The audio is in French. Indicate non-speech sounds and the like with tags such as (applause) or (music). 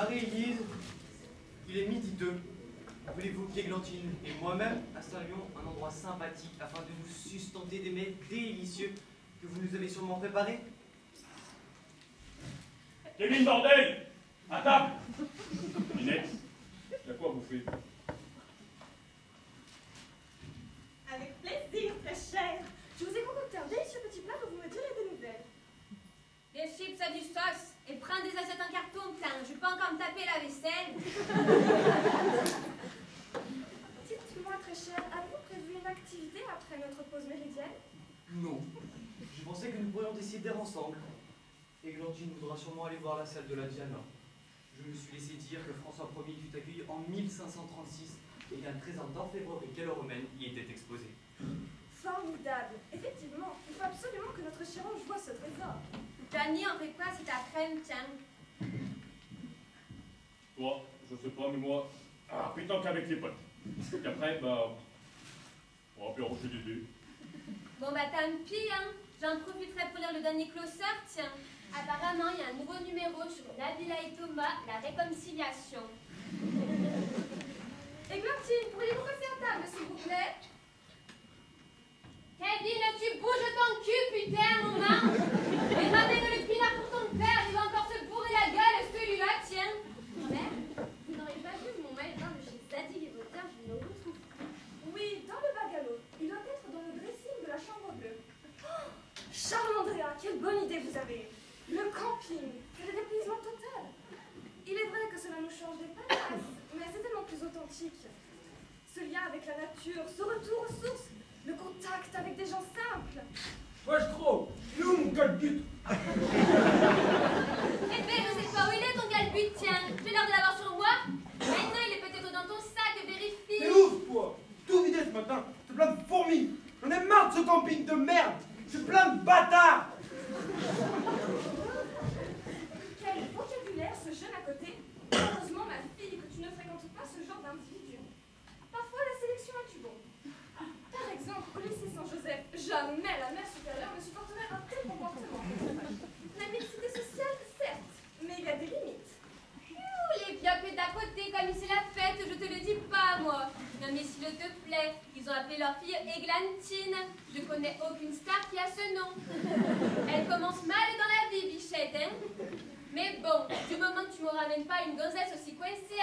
Marie-Élise, il est midi 2. Voulez-vous qu'Églantine et moi-même installions un endroit sympathique afin de nous sustenter des mets délicieux que vous nous avez sûrement préparés? Kevin, bordel! À table quoi Avec plaisir, très cher. Je vous ai concocté un délicieux petit plat dont vous me direz des nouvelles. Des chips à du sauce et prends des assiettes en carton, putain. Je peux la vaisselle? (laughs) Dites-moi, très cher, avez-vous prévu une activité après notre pause méridienne? Non. Je pensais que nous pourrions décider ensemble. Églantine voudra sûrement aller voir la salle de la Diana. Je me suis laissé dire que François Ier fut accueilli en 1536 et qu'un trésor d'orfèvrerie gallo-romaine y était exposé. Formidable. Effectivement, il faut absolument que notre cher ange voie ce trésor. Danny, on fait quoi si ta crème, tiens? Je sais pas, mais moi, ah, putain qu'avec les potes. Et après, bah, on va appeler des dés. Bon bah tant pis, hein. J'en profiterai pour lire le dernier closer, tiens. Apparemment, il y a un nouveau numéro sur Nabila et Thomas, la réconciliation. Églantine, pourriez-vous passer à table, s'il vous plaît Kevin, tu bouges ton cul, putain, mon main Et ramène le pinard pour ton père, il va encore se bourrer la gueule, celui-là, tiens Mère, vous n'aurez pas vu mon maillot de bain de chez Zadie les Voteurs, je ne le retrouve plus. Oui, dans le bagalo. Il doit être dans le dressing de la chambre bleue. Oh, Charles Andrea, quelle bonne idée vous avez. Le camping, c'est le dépaysement total. Il est vrai que cela nous change des palaces, mais c'est tellement plus authentique. Ce lien avec la nature, ce retour aux sources, le contact avec des gens simples. Wesh gros, il est où mon calbut Eh ben, je sais pas où il est ton galbut, tiens J'ai l'air de l'avoir sur moi Maintenant, il est peut-être dans ton sac, vérifie T'es ouf toi Tout vidé ce matin, c'est plein de fourmis J'en ai marre de ce camping de merde Je suis plein de bâtards Quel vocabulaire ce jeune à côté. Heureusement, ma fille, que tu ne fréquentes pas ce genre d'individu. Parfois, la sélection a du bon. Par exemple, au lycée Jamais la mère supérieure ne supporterait un tel comportement. La mixité sociale, certes, mais il y a des limites. Les biopés d'à côté, comme c'est la fête, je te le dis pas, moi Non mais s'il te plaît, ils ont appelé leur fille Églantine. Je connais aucune star qui a ce nom. Elle commence mal dans la vie, bichette, hein Mais bon, du moment que tu me ramènes pas une gonzesse aussi coincée